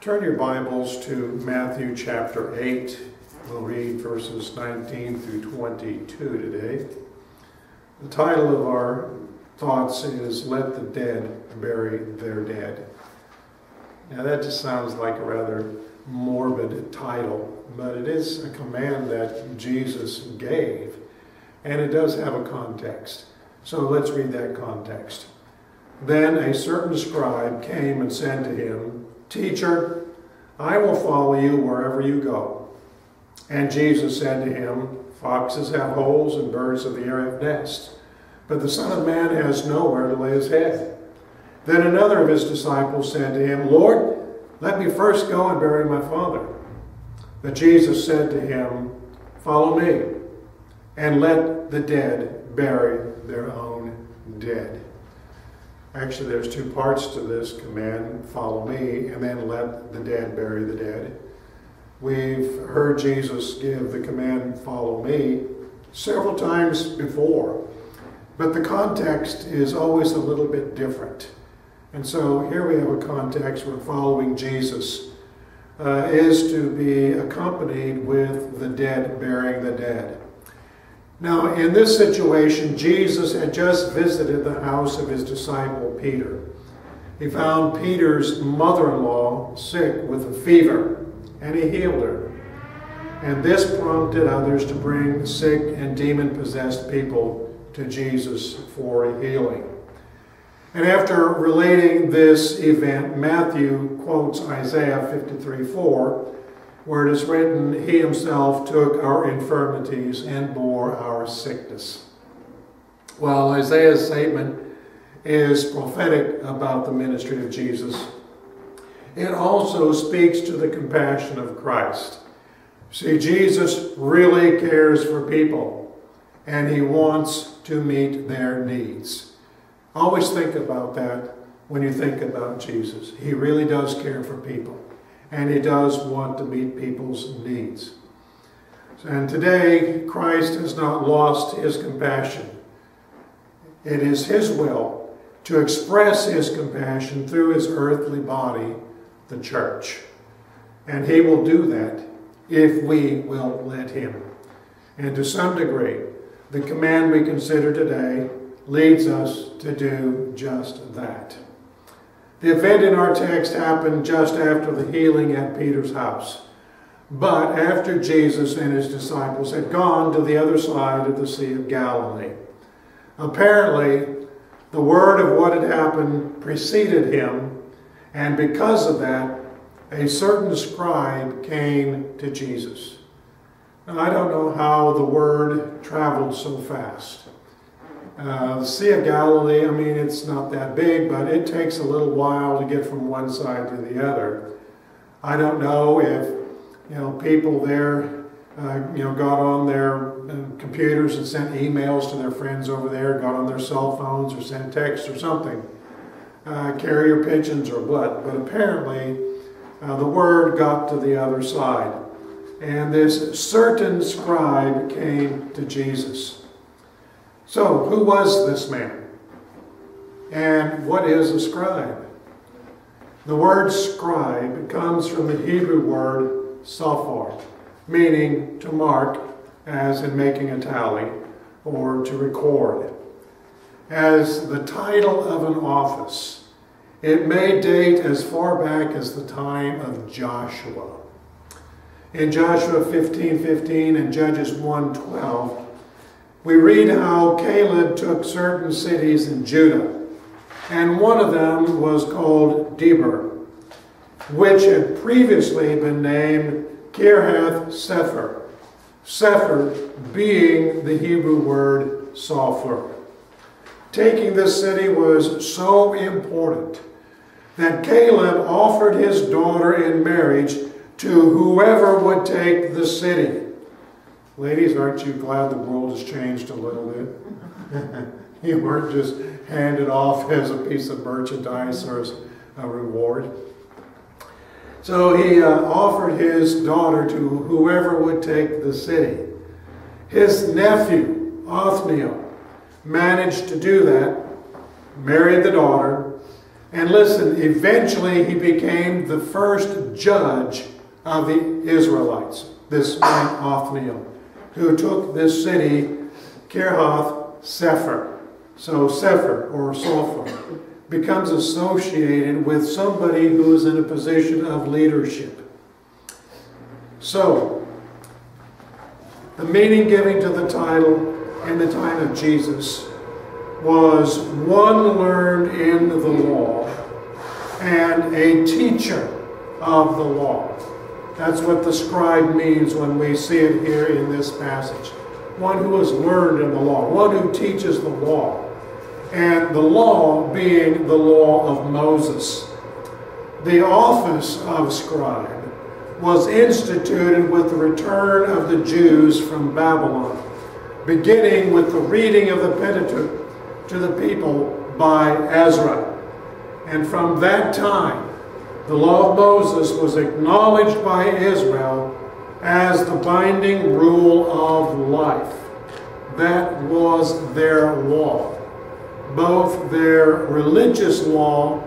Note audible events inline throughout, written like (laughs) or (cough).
Turn your Bibles to Matthew chapter 8. We'll read verses 19 through 22 today. The title of our thoughts is Let the Dead Bury Their Dead. Now, that just sounds like a rather morbid title, but it is a command that Jesus gave, and it does have a context. So let's read that context. Then a certain scribe came and said to him, Teacher, I will follow you wherever you go. And Jesus said to him, Foxes have holes and birds of the air have nests, but the Son of Man has nowhere to lay his head. Then another of his disciples said to him, Lord, let me first go and bury my father. But Jesus said to him, Follow me, and let the dead bury their own dead. Actually, there's two parts to this command follow me, and then let the dead bury the dead. We've heard Jesus give the command follow me several times before, but the context is always a little bit different. And so here we have a context where following Jesus uh, is to be accompanied with the dead burying the dead. Now, in this situation, Jesus had just visited the house of his disciple Peter. He found Peter's mother in law sick with a fever, and he healed her. And this prompted others to bring sick and demon possessed people to Jesus for healing. And after relating this event, Matthew quotes Isaiah 53 4 where it is written, He himself took our infirmities and bore our sickness. Well, Isaiah's statement is prophetic about the ministry of Jesus. It also speaks to the compassion of Christ. See, Jesus really cares for people, and he wants to meet their needs. Always think about that when you think about Jesus. He really does care for people and he does want to meet people's needs. And today, Christ has not lost his compassion. It is his will to express his compassion through his earthly body, the church. And he will do that if we will let him. And to some degree, the command we consider today leads us to do just that. The event in our text happened just after the healing at Peter's house, but after Jesus and his disciples had gone to the other side of the Sea of Galilee. Apparently, the word of what had happened preceded him, and because of that, a certain scribe came to Jesus. Now, I don't know how the word traveled so fast. Uh, the Sea of Galilee, I mean, it's not that big, but it takes a little while to get from one side to the other. I don't know if, you know, people there, uh, you know, got on their uh, computers and sent emails to their friends over there, got on their cell phones or sent texts or something, uh, carrier pigeons or what. But apparently, uh, the word got to the other side. And this certain scribe came to Jesus. So, who was this man? And what is a scribe? The word scribe comes from the Hebrew word sophar, meaning to mark, as in making a tally, or to record. As the title of an office, it may date as far back as the time of Joshua. In Joshua 15:15 15 and Judges 1:12, we read how Caleb took certain cities in Judah, and one of them was called Debir, which had previously been named Kiriath Sefer, Sefer being the Hebrew word Sophar. Taking this city was so important that Caleb offered his daughter in marriage to whoever would take the city. Ladies, aren't you glad the world has changed a little bit? (laughs) you weren't just handed off as a piece of merchandise or as a reward. So he uh, offered his daughter to whoever would take the city. His nephew, Othniel, managed to do that, married the daughter, And listen, eventually he became the first judge of the Israelites, this man Othniel, who took this city, Kiriath Sefer. So Sefer, or Sopher, becomes associated with somebody who is in a position of leadership. So, the meaning given to the title in the time of Jesus was one learned in the law and a teacher of the law. That's what the scribe means when we see it here in this passage. One who has learned in the law, one who teaches the law. And the law being the law of Moses. The office of scribe was instituted with the return of the Jews from Babylon, beginning with the reading of the Pentateuch to the people by Ezra. And from that time, the law of Moses was acknowledged by Israel as the binding rule of life. That was their law, both their religious law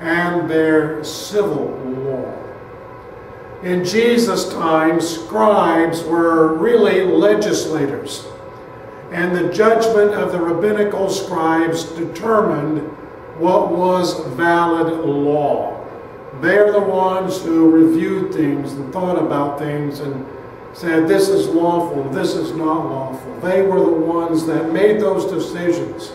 and their civil law. In Jesus' time, scribes were really legislators, and the judgment of the rabbinical scribes determined what was valid law. They're the ones who reviewed things and thought about things and said, this is lawful, this is not lawful. They were the ones that made those decisions.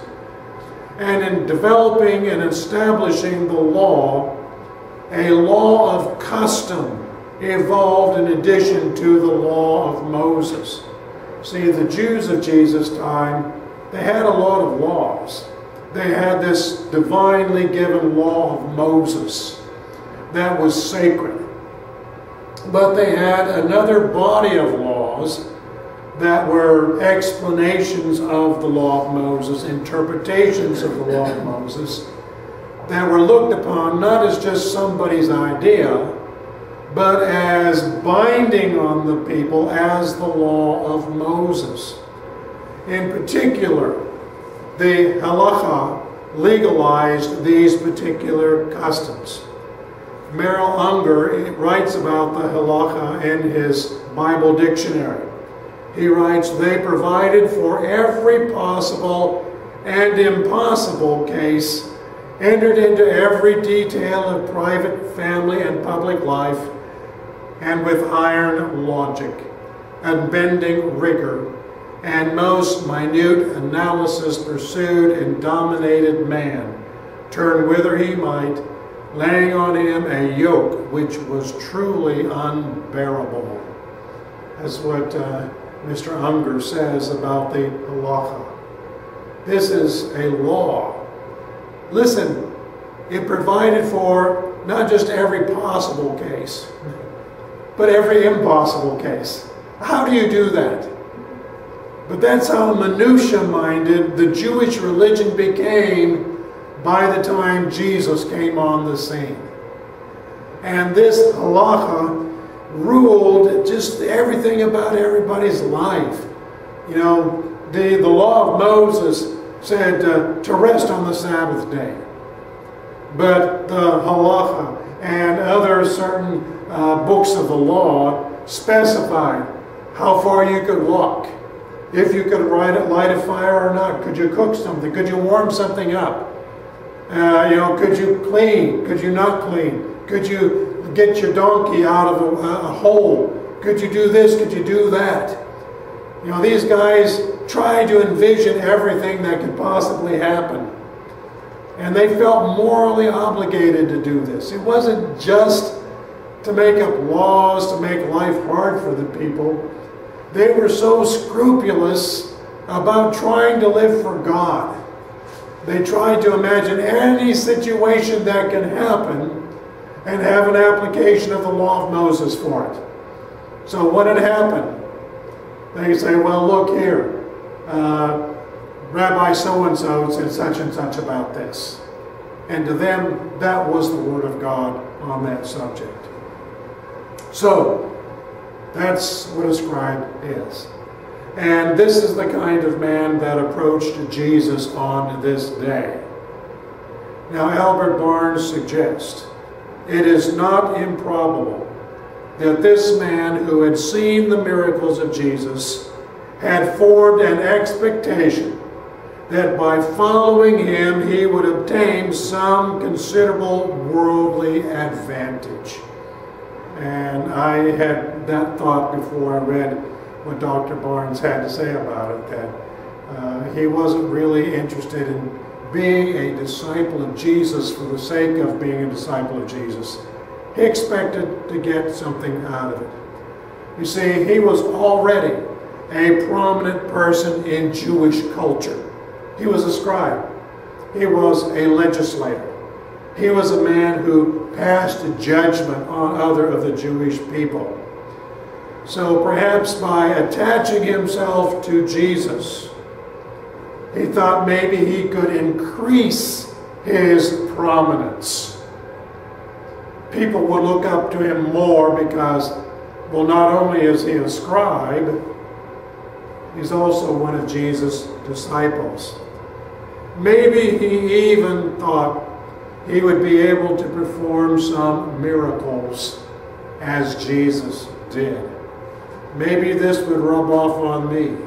And in developing and establishing the law, a law of custom evolved in addition to the law of Moses. See, the Jews of Jesus' time, they had a lot of laws. They had this divinely given law of Moses that was sacred. But they had another body of laws that were explanations of the law of Moses, interpretations of the law of Moses, that were looked upon not as just somebody's idea, but as binding on the people as the law of Moses. In particular, the halacha legalized these particular customs. Merrill Unger writes about the halacha in his Bible dictionary. He writes, they provided for every possible and impossible case, entered into every detail of private, family, and public life, and with iron logic, unbending rigor, and most minute analysis pursued and dominated man, turn whither he might, laying on him a yoke which was truly unbearable. That's what uh, Mr. Unger says about the halacha. This is a law. Listen, it provided for not just every possible case, but every impossible case. How do you do that? But that's how minutia-minded the Jewish religion became by the time Jesus came on the scene. And this halacha ruled just everything about everybody's life. You know, the, the law of Moses said uh, to rest on the Sabbath day. But the halacha and other certain uh, books of the law specified how far you could walk, if you could a, light a fire or not, could you cook something, could you warm something up, uh, you know, could you clean, could you not clean, could you get your donkey out of a, a hole, could you do this, could you do that. You know, these guys tried to envision everything that could possibly happen. And they felt morally obligated to do this. It wasn't just to make up laws to make life hard for the people. They were so scrupulous about trying to live for God. They tried to imagine any situation that can happen and have an application of the law of Moses for it. So what had happened? They say, well, look here. Uh, Rabbi so-and-so said such and such about this. And to them, that was the word of God on that subject. So, that's what a scribe is. And this is the kind of man that approached Jesus on this day. Now, Albert Barnes suggests it is not improbable that this man who had seen the miracles of Jesus had formed an expectation that by following him he would obtain some considerable worldly advantage. And I had that thought before I read what Dr. Barnes had to say about it, that uh, he wasn't really interested in being a disciple of Jesus for the sake of being a disciple of Jesus. He expected to get something out of it. You see, he was already a prominent person in Jewish culture. He was a scribe. He was a legislator. He was a man who passed judgment on other of the Jewish people. So perhaps by attaching himself to Jesus, he thought maybe he could increase his prominence. People would look up to him more because, well, not only is he a scribe, he's also one of Jesus' disciples. Maybe he even thought he would be able to perform some miracles as Jesus did. Maybe this would rub off on me.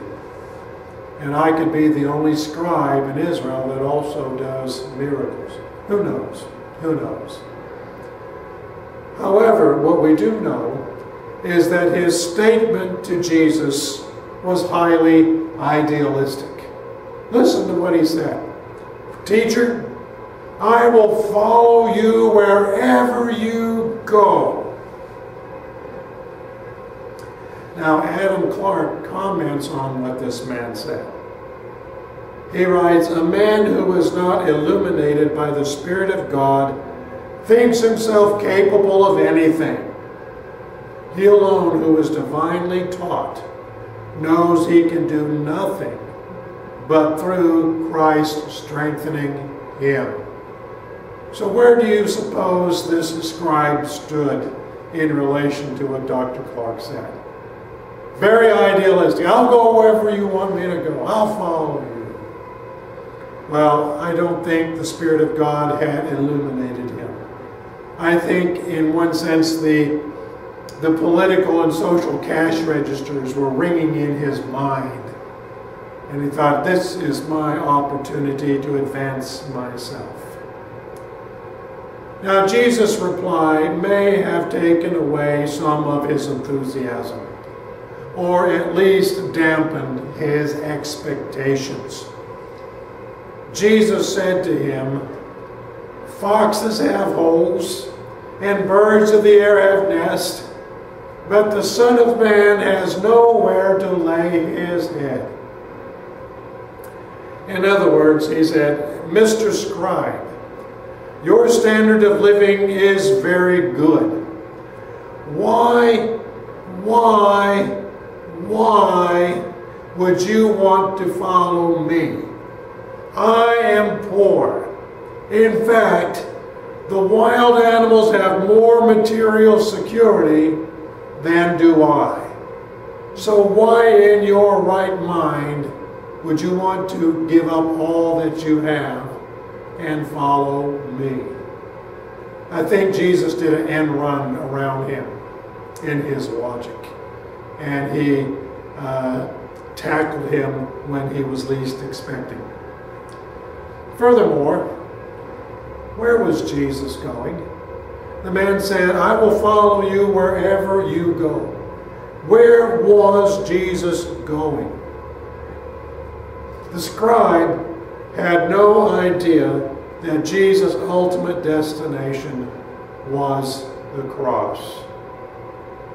And I could be the only scribe in Israel that also does miracles. Who knows? Who knows? However, what we do know is that his statement to Jesus was highly idealistic. Listen to what he said. Teacher, I will follow you wherever you go. Now, Adam Clarke comments on what this man said. He writes, A man who is not illuminated by the Spirit of God thinks himself capable of anything. He alone who is divinely taught knows he can do nothing but through Christ strengthening him. So where do you suppose this scribe stood in relation to what Dr. Clarke said? Very idealistic. I'll go wherever you want me to go. I'll follow you. Well, I don't think the Spirit of God had illuminated him. I think, in one sense, the, the political and social cash registers were ringing in his mind and he thought, this is my opportunity to advance myself. Now, Jesus' reply may have taken away some of his enthusiasm, or at least dampened his expectations. Jesus said to him, Foxes have holes, and birds of the air have nests, but the Son of Man has nowhere to lay his head. In other words, he said, Mr. Scribe, your standard of living is very good. Why, why, why would you want to follow me? I am poor. In fact, the wild animals have more material security than do I. So why in your right mind would you want to give up all that you have and follow me? I think Jesus did an end run around him in his logic. And he uh, tackled him when he was least expecting. Furthermore, where was Jesus going? The man said, I will follow you wherever you go. Where was Jesus going? The scribe had no idea that Jesus' ultimate destination was the cross.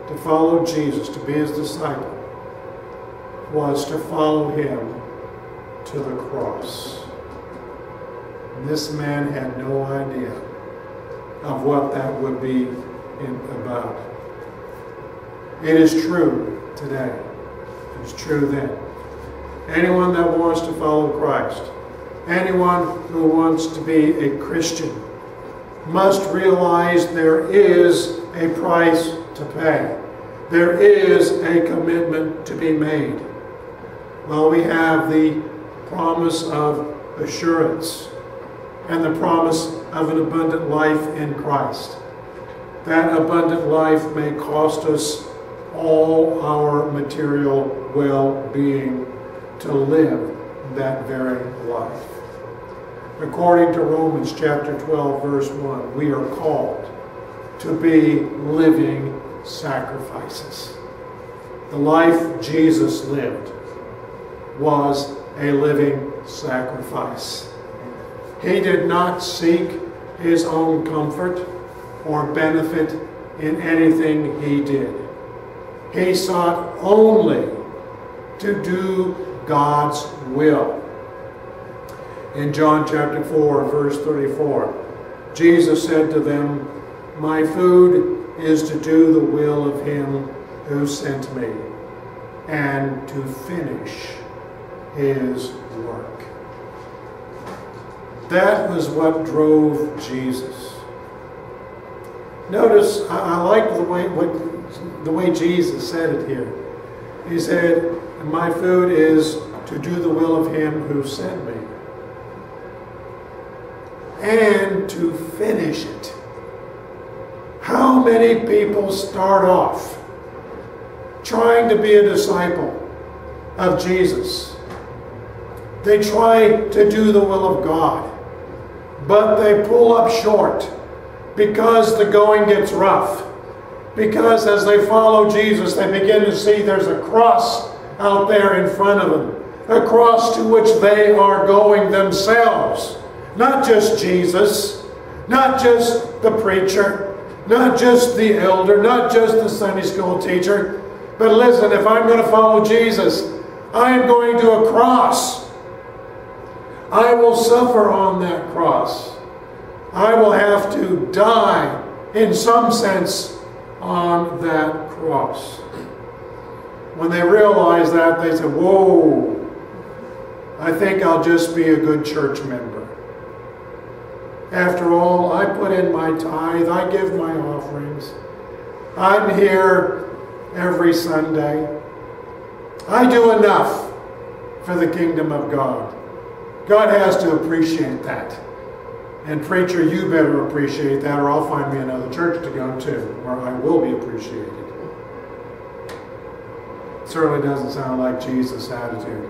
To follow Jesus, to be his disciple, was to follow him to the cross. This man had no idea of what that would be in, about. It is true today. It was true then. Anyone that wants to follow Christ, anyone who wants to be a Christian, must realize there is a price to pay. There is a commitment to be made. Well, we have the promise of assurance and the promise of an abundant life in Christ. That abundant life may cost us all our material well being to live that very life. According to Romans chapter 12, verse 1, we are called to be living sacrifices. The life Jesus lived was a living sacrifice. He did not seek his own comfort or benefit in anything he did. He sought only to do God's will. In John chapter 4, verse 34, Jesus said to them, My food is to do the will of him who sent me and to finish his work. That was what drove Jesus. Notice, I, I like the way, what, the way Jesus said it here. He said, My food is to do the will of him who sent me and to finish it. Many people start off trying to be a disciple of Jesus? They try to do the will of God, but they pull up short because the going gets rough. Because as they follow Jesus, they begin to see there's a cross out there in front of them, a cross to which they are going themselves. Not just Jesus, not just the preacher, not just the elder, not just the Sunday school teacher, but listen, if I'm going to follow Jesus, I am going to a cross. I will suffer on that cross. I will have to die, in some sense, on that cross. When they realize that, they say, Whoa, I think I'll just be a good church member. After all, I put in my tithe, I give my offerings. I'm here every Sunday. I do enough for the kingdom of God. God has to appreciate that. And preacher, you better appreciate that, or I'll find me another church to go to where I will be appreciated. certainly doesn't sound like Jesus' attitude.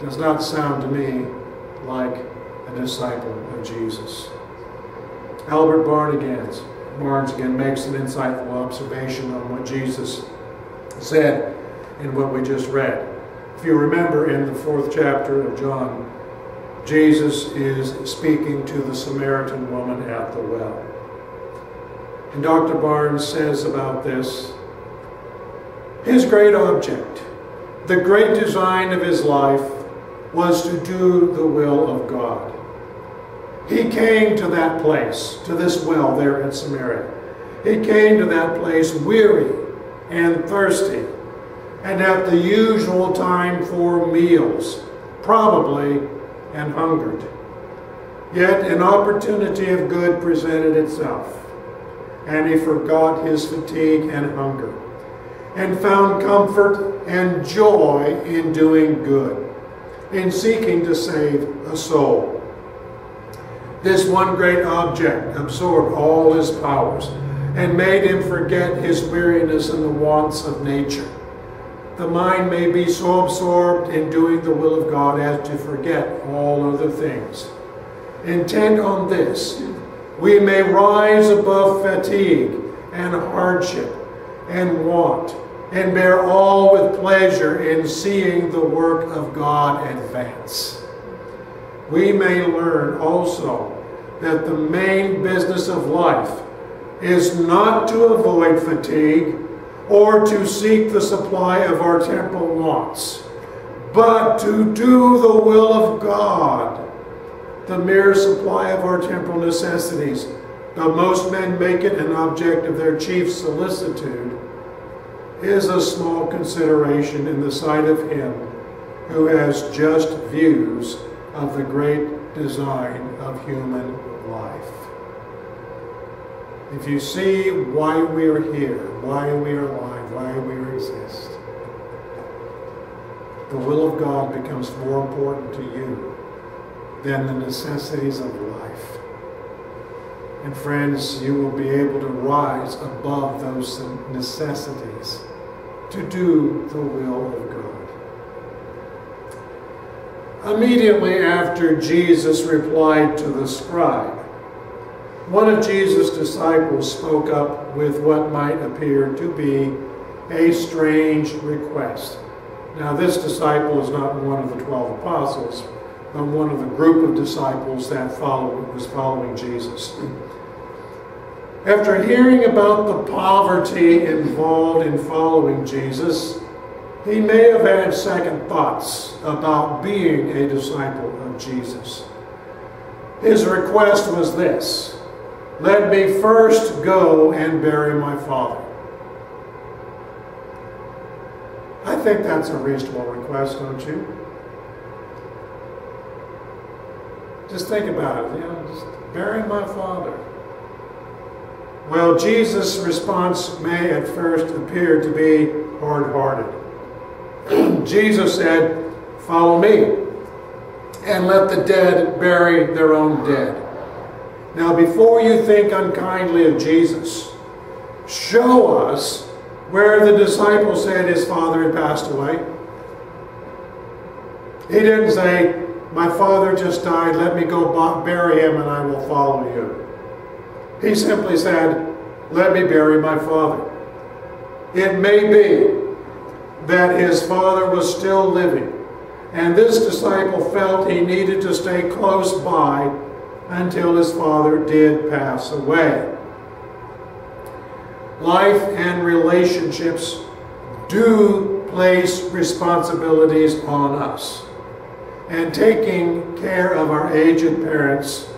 Does not sound to me like a disciple of Jesus. Albert Barnes Barnes again makes an insightful observation on what Jesus said in what we just read. If you remember in the fourth chapter of John, Jesus is speaking to the Samaritan woman at the well. And Dr. Barnes says about this his great object, the great design of his life, was to do the will of God. He came to that place, to this well there in Samaria. He came to that place weary and thirsty, and at the usual time for meals, probably and hungered. Yet an opportunity of good presented itself, and he forgot his fatigue and hunger, and found comfort and joy in doing good, in seeking to save a soul. This one great object absorbed all his powers and made him forget his weariness and the wants of nature. The mind may be so absorbed in doing the will of God as to forget all other things. Intent on this, we may rise above fatigue and hardship and want and bear all with pleasure in seeing the work of God advance we may learn also that the main business of life is not to avoid fatigue or to seek the supply of our temporal wants, but to do the will of God, the mere supply of our temporal necessities. Though most men make it an object of their chief solicitude, is a small consideration in the sight of Him who has just views of the great design of human life. If you see why we are here, why we are alive, why we exist, the will of God becomes more important to you than the necessities of life. And friends, you will be able to rise above those necessities to do the will of God. Immediately after Jesus replied to the scribe, one of Jesus' disciples spoke up with what might appear to be a strange request. Now, this disciple is not one of the twelve apostles, but one of the group of disciples that followed, was following Jesus. After hearing about the poverty involved in following Jesus, he may have had second thoughts about being a disciple of Jesus. His request was this Let me first go and bury my father. I think that's a reasonable request, don't you? Just think about it, you know, just burying my father. Well, Jesus' response may at first appear to be hard hearted. Jesus said, Follow me, and let the dead bury their own dead. Now, before you think unkindly of Jesus, show us where the disciple said his father had passed away. He didn't say, My father just died, let me go bury him and I will follow you. He simply said, Let me bury my father. It may be that his father was still living, and this disciple felt he needed to stay close by until his father did pass away. Life and relationships do place responsibilities on us. And taking care of our aged parents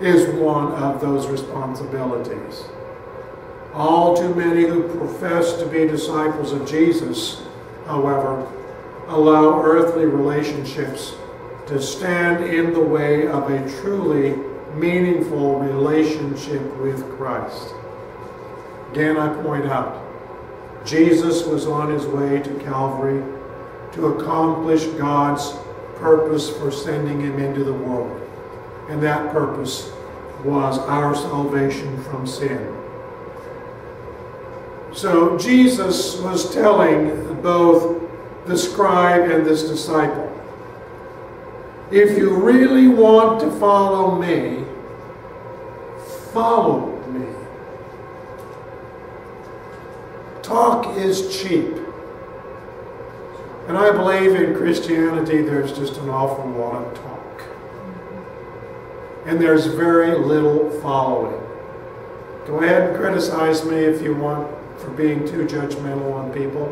is one of those responsibilities. All too many who profess to be disciples of Jesus, however, allow earthly relationships to stand in the way of a truly meaningful relationship with Christ. Again, I point out, Jesus was on his way to Calvary to accomplish God's purpose for sending him into the world. And that purpose was our salvation from sin. So Jesus was telling both the scribe and this disciple, if you really want to follow me, follow me. Talk is cheap. And I believe in Christianity there's just an awful lot of talk and there's very little following. Go ahead and criticize me if you want for being too judgmental on people.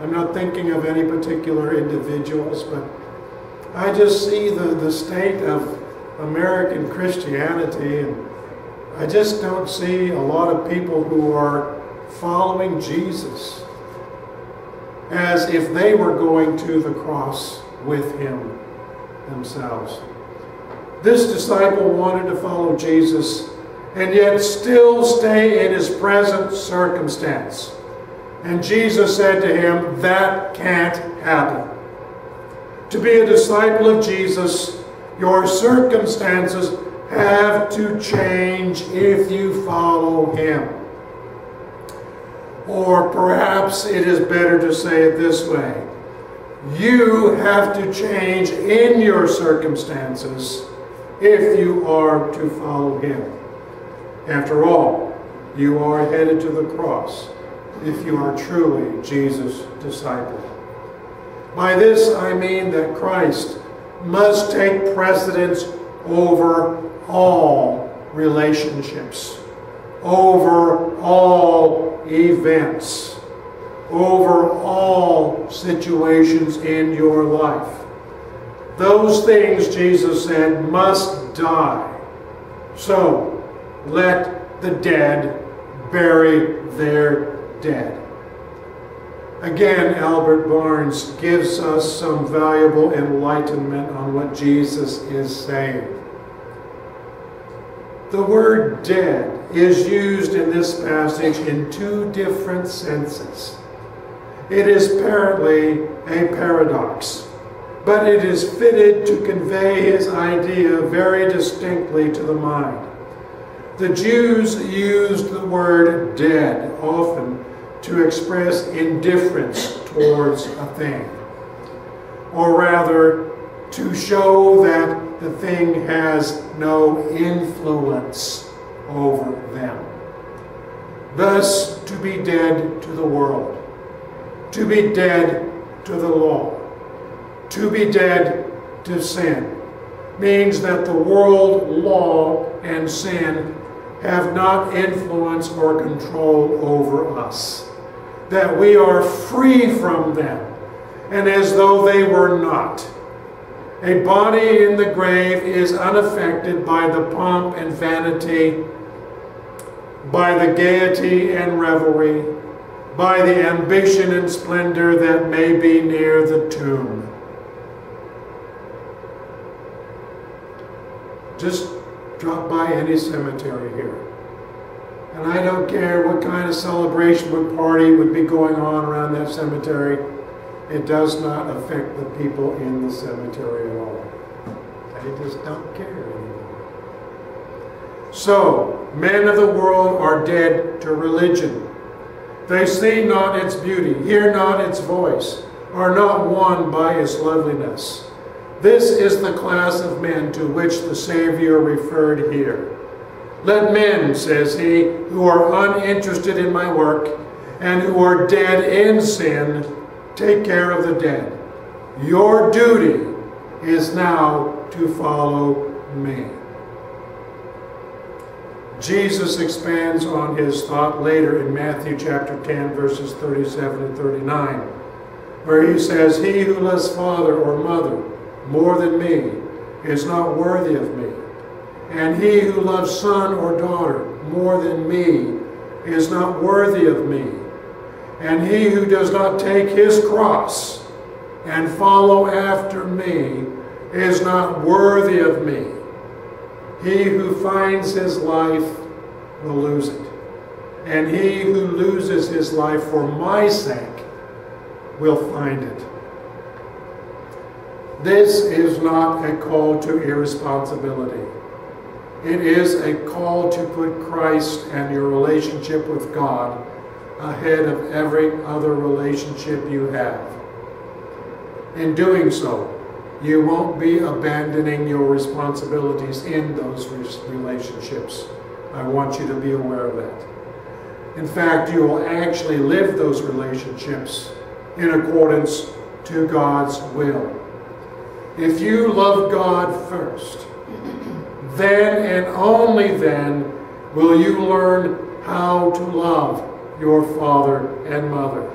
I'm not thinking of any particular individuals, but I just see the, the state of American Christianity, and I just don't see a lot of people who are following Jesus as if they were going to the cross with him themselves. This disciple wanted to follow Jesus and yet still stay in his present circumstance. And Jesus said to him, That can't happen. To be a disciple of Jesus, your circumstances have to change if you follow him. Or perhaps it is better to say it this way you have to change in your circumstances if you are to follow him. After all, you are headed to the cross if you are truly Jesus' disciple. By this I mean that Christ must take precedence over all relationships, over all events, over all situations in your life. Those things, Jesus said, must die. So let the dead bury their dead. Again, Albert Barnes gives us some valuable enlightenment on what Jesus is saying. The word dead is used in this passage in two different senses. It is apparently a paradox. but it is fitted to convey his idea very distinctly to the mind. The Jews used the word dead often to express indifference towards a thing, or rather, to show that the thing has no influence over them. Thus, to be dead to the world, to be dead to the law, to be dead to sin, means that the world, law, and sin have not influence or control over us. That we are free from them, and as though they were not. A body in the grave is unaffected by the pomp and vanity, by the gaiety and revelry, by the ambition and splendor that may be near the tomb. Just drop by any cemetery here. And I don't care what kind of celebration, what party would be going on around that cemetery. It does not affect the people in the cemetery at all. They just don't care anymore. So, men of the world are dead to religion. They see not its beauty, hear not its voice, are not won by its loveliness. This is the class of men to which the Savior referred here. Let men, says he, who are uninterested in my work and who are dead in sin, take care of the dead. Your duty is now to follow me. Jesus expands on his thought later in Matthew chapter 10, verses 37 and 39, where he says, He who loves father or mother more than me is not worthy of me. And he who loves son or daughter more than me is not worthy of me. And he who does not take his cross and follow after me is not worthy of me. He who finds his life will lose it. And he who loses his life for my sake will find it. This is not a call to irresponsibility. It is a call to put Christ and your relationship with God ahead of every other relationship you have. In doing so, you won't be abandoning your responsibilities in those relationships. I want you to be aware of that. In fact, you will actually live those relationships in accordance to God's will. If you love God first, then and only then will you learn how to love your father and mother.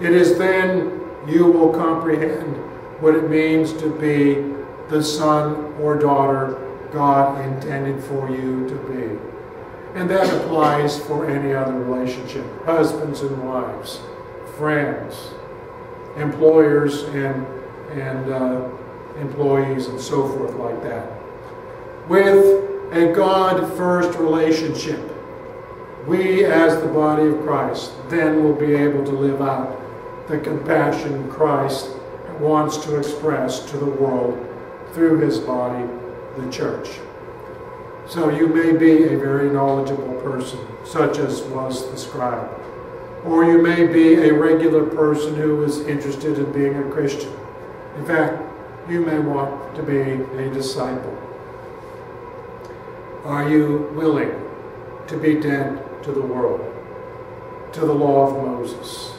It is then you will comprehend what it means to be the son or daughter God intended for you to be. And that applies for any other relationship husbands and wives, friends, employers and and uh, employees and so forth like that. With a God first relationship, we as the body of Christ then will be able to live out the compassion Christ wants to express to the world through his body, the church. So you may be a very knowledgeable person, such as was the scribe. Or you may be a regular person who is interested in being a Christian. In fact, you may want to be a disciple. Are you willing to be dead to the world, to the law of Moses,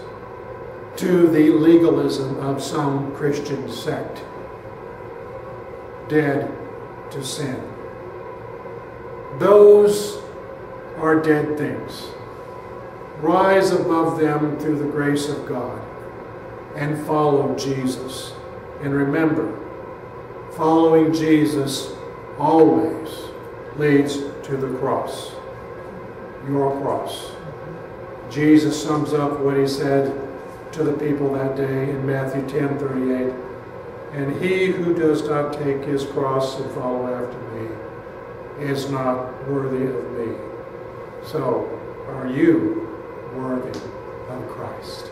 to the legalism of some Christian sect, dead to sin? Those are dead things. Rise above them through the grace of God and follow Jesus. And remember, following Jesus always leads to the cross, your cross. Jesus sums up what he said to the people that day in Matthew 10 38. And he who does not take his cross and follow after me is not worthy of me. So, are you worthy of Christ?